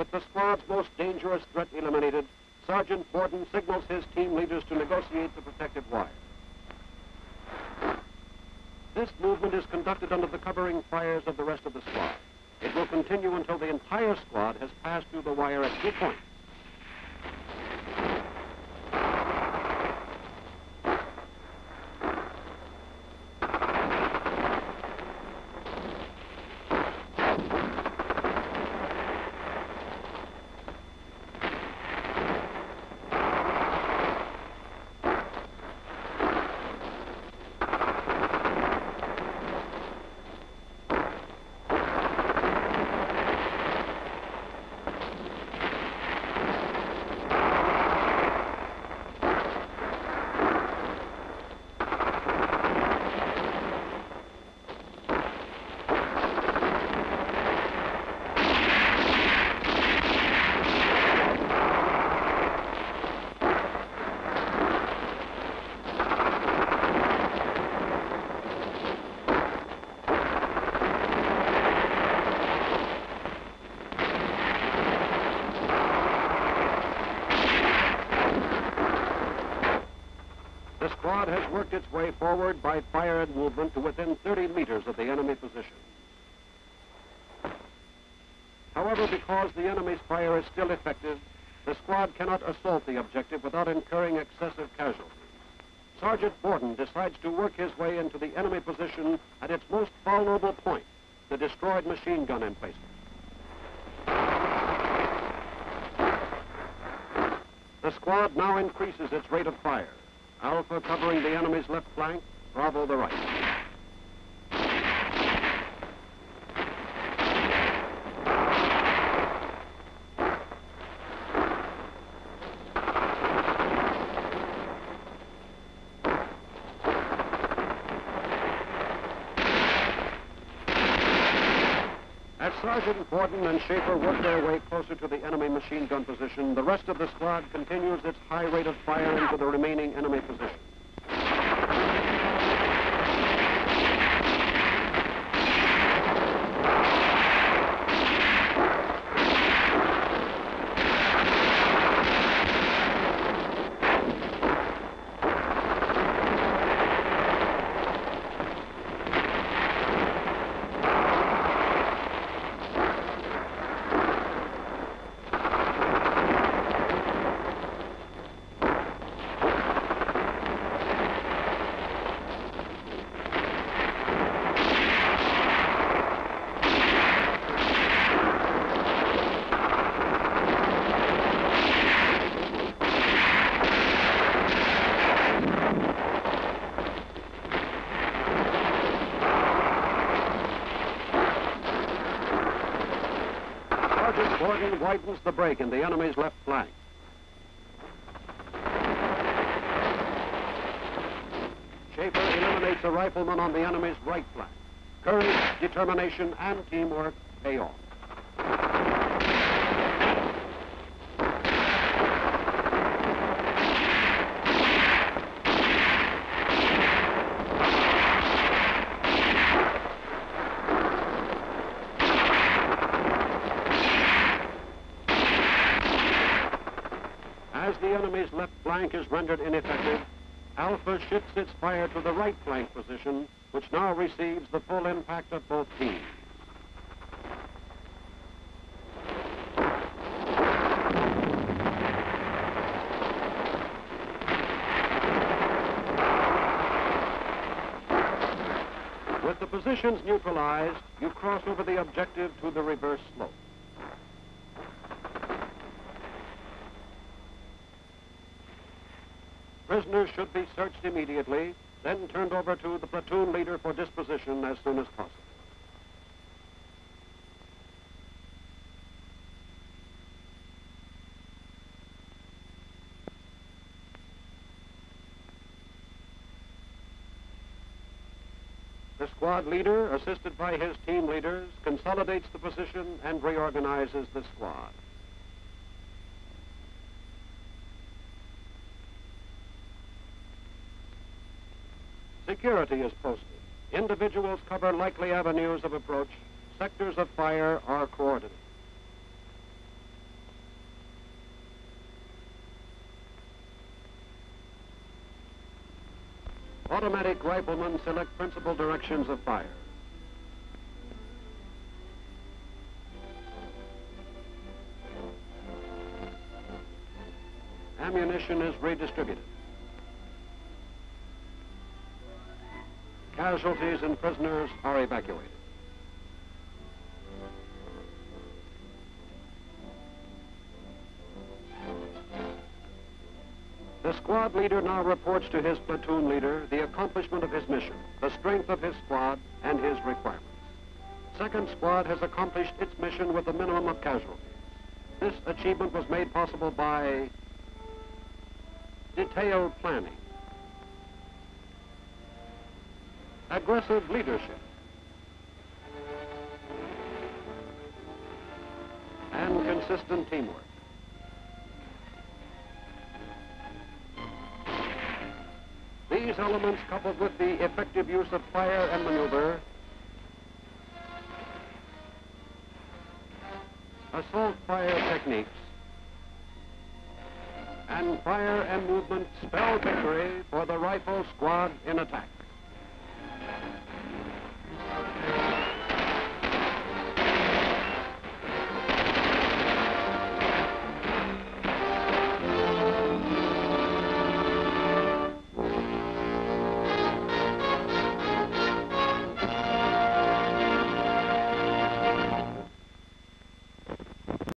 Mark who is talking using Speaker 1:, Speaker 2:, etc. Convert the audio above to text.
Speaker 1: With the squad's most dangerous threat eliminated, Sergeant Bourden signals his team leaders to negotiate the protective wire. This movement is conducted under the covering fires of the rest of the squad. It will continue until the entire squad has passed through the wire at two points. The squad has worked its way forward by fire and movement to within 30 meters of the enemy position. However, because the enemy's fire is still effective, the squad cannot assault the objective without incurring excessive casualties. Sergeant Bourden decides to work his way into the enemy position at its most vulnerable point, the destroyed machine gun emplacement. The squad now increases its rate of fire. Alpha covering the enemy's left flank, Bravo the right. As Sergeant Bourden and Schaefer work their way closer to the enemy machine gun position, the rest of the squad continues its high rate of fire into the remaining enemy positions. Bourden widens the break in the enemy's left flank. Schaefer eliminates a rifleman on the enemy's right flank. Courage, determination, and teamwork pay off. As the enemy's left flank is rendered ineffective, Alpha shifts its fire to the right flank position, which now receives the full impact of both teams. With the positions neutralized, you cross over the objective to the reverse slope. Prisoners should be searched immediately, then turned over to the platoon leader for disposition as soon as possible. The squad leader, assisted by his team leaders, consolidates the position and reorganizes the squad. Security is posted. Individuals cover likely avenues of approach. Sectors of fire are coordinated. Automatic riflemen select principal directions of fire. Ammunition is redistributed. Casualties and prisoners are evacuated. The squad leader now reports to his platoon leader the accomplishment of his mission, the strength of his squad, and his requirements. Second squad has accomplished its mission with a minimum of casualties. This achievement was made possible by detailed planning, aggressive leadership, and consistent teamwork. These elements, coupled with the effective use of fire and maneuver, assault fire techniques, and fire and movement spell victory for the rifle squad in attack.